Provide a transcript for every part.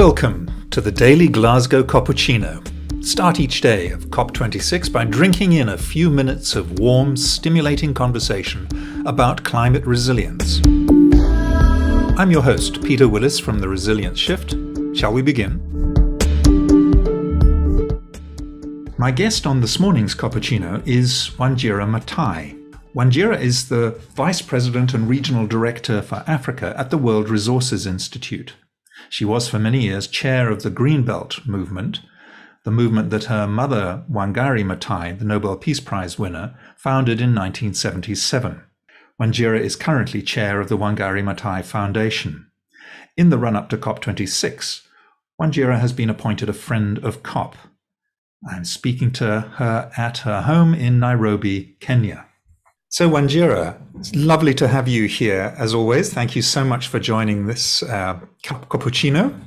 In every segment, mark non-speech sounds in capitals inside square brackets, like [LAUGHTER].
Welcome to the Daily Glasgow Cappuccino. Start each day of COP26 by drinking in a few minutes of warm, stimulating conversation about climate resilience. I'm your host, Peter Willis from the Resilience Shift. Shall we begin? My guest on this morning's cappuccino is Wanjira Mathai. Wanjira is the Vice President and Regional Director for Africa at the World Resources Institute. She was for many years chair of the Greenbelt movement, the movement that her mother, Wangari Maathai, the Nobel Peace Prize winner, founded in 1977. Wanjira is currently chair of the Wangari Maathai Foundation. In the run up to COP26, Wanjira has been appointed a friend of COP. I'm speaking to her at her home in Nairobi, Kenya. So, Wanjira, it's lovely to have you here as always. Thank you so much for joining this uh, cappuccino.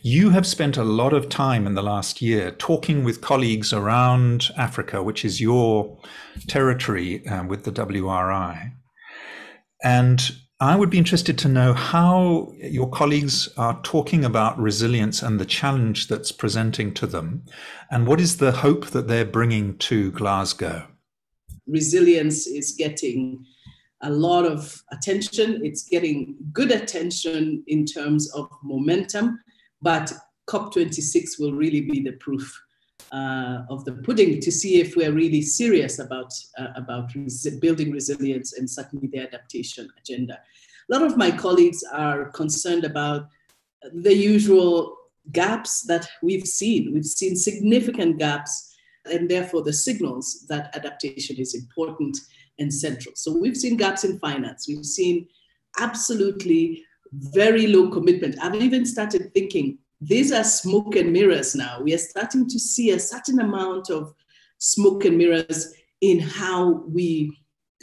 You have spent a lot of time in the last year talking with colleagues around Africa, which is your territory uh, with the WRI. And I would be interested to know how your colleagues are talking about resilience and the challenge that's presenting to them, and what is the hope that they're bringing to Glasgow? resilience is getting a lot of attention. It's getting good attention in terms of momentum, but COP26 will really be the proof uh, of the pudding to see if we're really serious about, uh, about res- building resilience and certainly the adaptation agenda. A lot of my colleagues are concerned about the usual gaps that we've seen. We've seen significant gaps and therefore the signals that adaptation is important and central. So we've seen gaps in finance. We've seen absolutely very low commitment. I've even started thinking these are smoke and mirrors now. We are starting to see a certain amount of smoke and mirrors in how we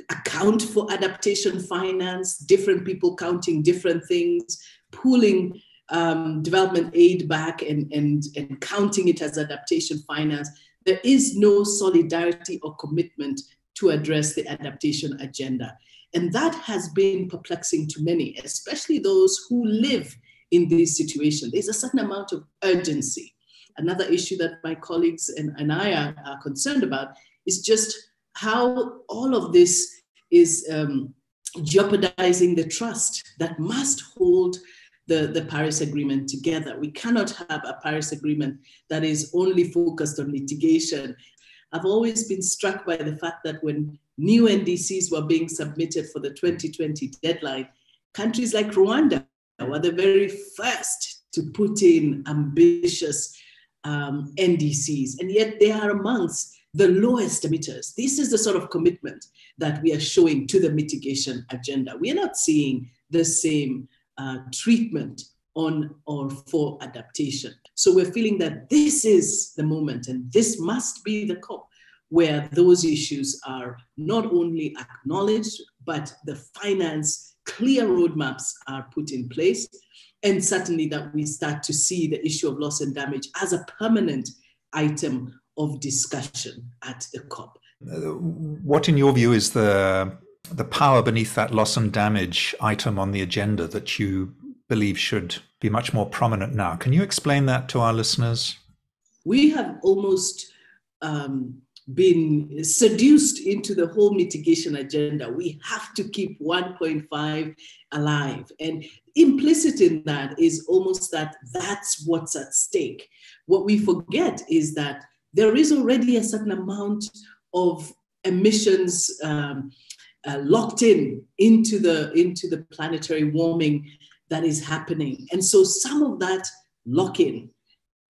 account for adaptation finance, different people counting different things, pooling um, development aid back and, and, and counting it as adaptation finance there is no solidarity or commitment to address the adaptation agenda. And that has been perplexing to many, especially those who live in these situations. There's a certain amount of urgency. Another issue that my colleagues and, and I are, are concerned about is just how all of this is um, jeopardizing the trust that must hold the, the Paris Agreement together. We cannot have a Paris Agreement that is only focused on mitigation. I've always been struck by the fact that when new NDCs were being submitted for the 2020 deadline, countries like Rwanda were the very first to put in ambitious um, NDCs, and yet they are amongst the lowest emitters. This is the sort of commitment that we are showing to the mitigation agenda. We are not seeing the same uh, treatment on or for adaptation. So we're feeling that this is the moment and this must be the COP where those issues are not only acknowledged, but the finance clear roadmaps are put in place. And certainly that we start to see the issue of loss and damage as a permanent item of discussion at the COP. What, in your view, is the the power beneath that loss and damage item on the agenda that you believe should be much more prominent now. Can you explain that to our listeners? We have almost um, been seduced into the whole mitigation agenda. We have to keep 1.5 alive. And implicit in that is almost that that's what's at stake. What we forget is that there is already a certain amount of emissions. Um, uh, locked in into the into the planetary warming that is happening. And so some of that lock-in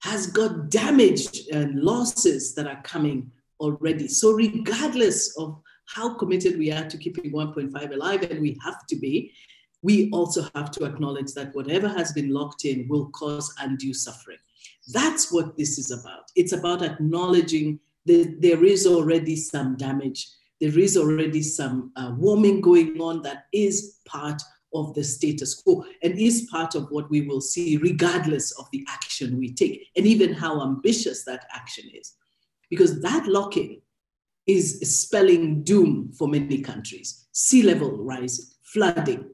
has got damage and losses that are coming already. So regardless of how committed we are to keeping 1.5 alive and we have to be we also have to acknowledge that whatever has been locked in will cause undue suffering. That's what this is about. It's about acknowledging that there is already some damage. There is already some uh, warming going on that is part of the status quo and is part of what we will see regardless of the action we take and even how ambitious that action is. Because that lock-in is spelling doom for many countries. Sea level rising, flooding,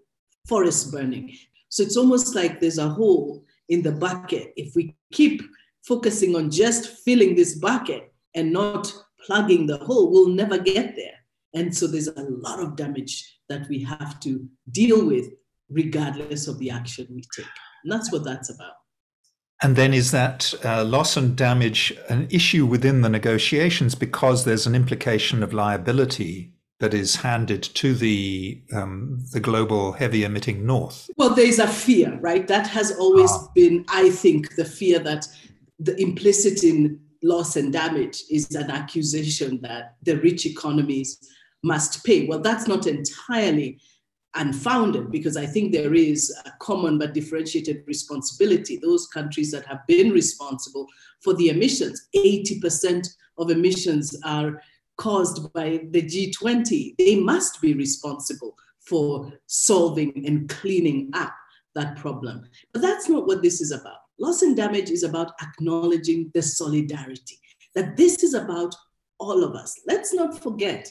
forest burning. So it's almost like there's a hole in the bucket. If we keep focusing on just filling this bucket and not plugging the hole, we'll never get there. And so there's a lot of damage that we have to deal with, regardless of the action we take. And that's what that's about. And then is that uh, loss and damage an issue within the negotiations because there's an implication of liability that is handed to the um, the global heavy emitting north? Well, there's a fear, right? That has always ah. been, I think, the fear that the implicit in loss and damage is an accusation that the rich economies must pay. Well, that's not entirely unfounded because I think there is a common but differentiated responsibility. Those countries that have been responsible for the emissions, 80% of emissions are caused by the G20. They must be responsible for solving and cleaning up that problem. But that's not what this is about. Loss and damage is about acknowledging the solidarity, that this is about all of us. Let's not forget,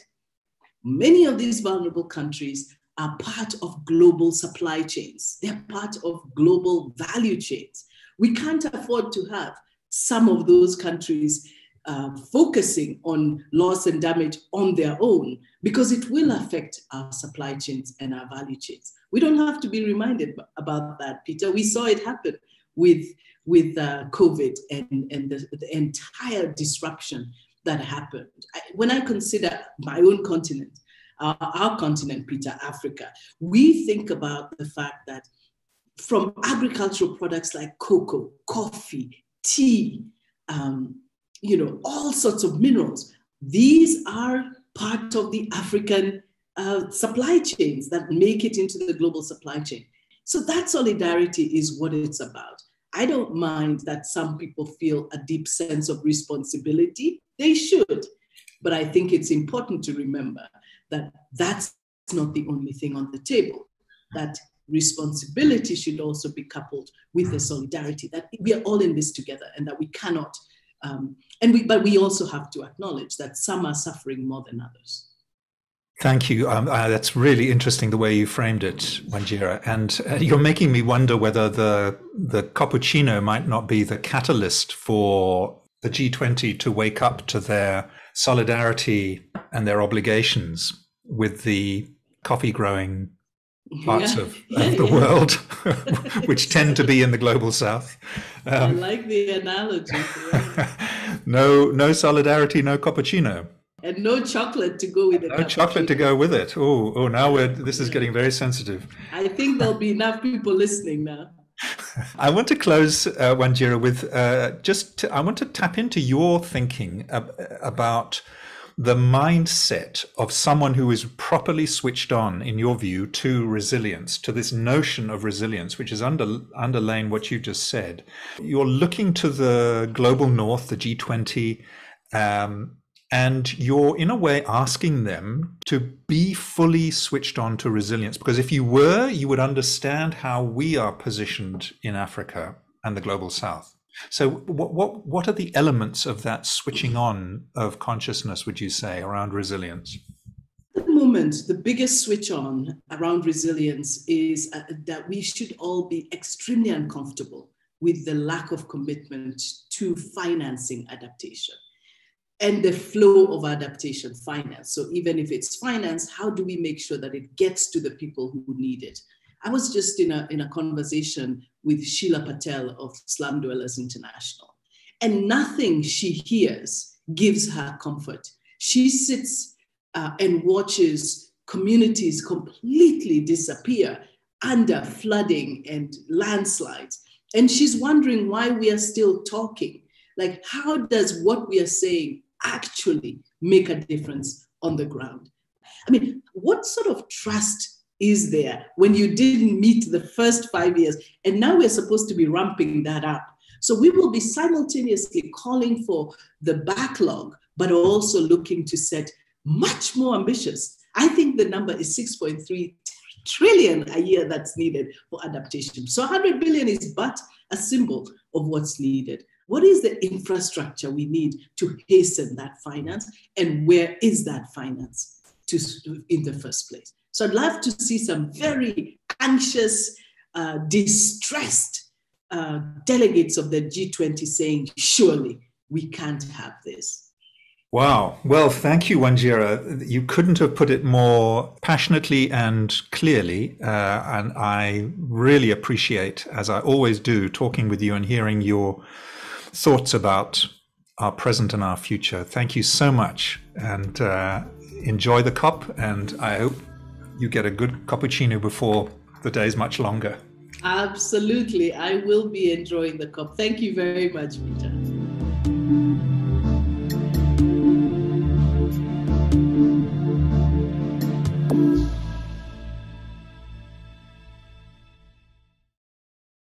many of these vulnerable countries are part of global supply chains, they're part of global value chains. We can't afford to have some of those countries uh, focusing on loss and damage on their own because it will affect our supply chains and our value chains. We don't have to be reminded about that, Peter. We saw it happen with, with uh, COVID and, and the, the, entire disruption that happened. I, when I consider my own continent, our, our continent, Peter, Africa, we think about the fact that from agricultural products like cocoa, coffee, tea, um, you know, all sorts of minerals. These are part of the African uh, supply chains that make it into the global supply chain. So that solidarity is what it's about. I don't mind that some people feel a deep sense of responsibility. They should. But I think it's important to remember that that's not the only thing on the table, that responsibility should also be coupled with the solidarity, that we are all in this together and that we cannot um, and we, but we also have to acknowledge that some are suffering more than others. Thank you. Um, uh, that's really interesting the way you framed it, Wanjira. And uh, you're making me wonder whether the the cappuccino might not be the catalyst for the G20 to wake up to their solidarity and their obligations with the coffee growing parts yeah. of, of, the [LAUGHS] world, [LAUGHS] which tend to be in the global south. Um, I like the analogy. [LAUGHS] no, no solidarity, no cappuccino. And no chocolate to go with it. No cappuccino. chocolate to go with it. Oh, oh! Now we're. This is getting very sensitive. I think there'll be enough people listening now. I want to close, uh, Wanjira, with uh, just. To, I want to tap into your thinking ab- about the mindset of someone who is properly switched on, in your view, to resilience, to this notion of resilience, which is under, underlaying what you just said. You're looking to the global north, the G20, um, and you're in a way asking them to be fully switched on to resilience. Because if you were, you would understand how we are positioned in Africa and the global south. So, what, what, what are the elements of that switching on of consciousness, would you say, around resilience? At the moment, the biggest switch on around resilience is uh, that we should all be extremely uncomfortable with the lack of commitment to financing adaptation and the flow of adaptation finance. So, even if it's finance, how do we make sure that it gets to the people who need it? I was just in a, in a conversation with Sheela Patel of Slum Dwellers International, and nothing she hears gives her comfort. She sits uh, and watches communities completely disappear under flooding and landslides. And she's wondering why we are still talking. Like, how does what we are saying actually make a difference on the ground? I mean, what sort of trust is there when you didn't meet the first five years. And now we're supposed to be ramping that up. So we will be simultaneously calling for the backlog, but also looking to set much more ambitious. I think the number is 6.3 trillion a year that's needed for adaptation. So 100 billion is but a symbol of what's needed. What is the infrastructure we need to hasten that finance? And where is that finance to, in the first place? So I'd love to see some very anxious, uh, distressed uh, delegates of the G20 saying, surely we can't have this. Wow. Well, thank you, Wanjira. You couldn't have put it more passionately and clearly. Uh, and I really appreciate, as I always do, talking with you and hearing your thoughts about our present and our future. Thank you so much. And uh, enjoy the cup. And I hope you get a good cappuccino before the day is much longer. Absolutely. I will be enjoying the cup. Thank you very much, Peter.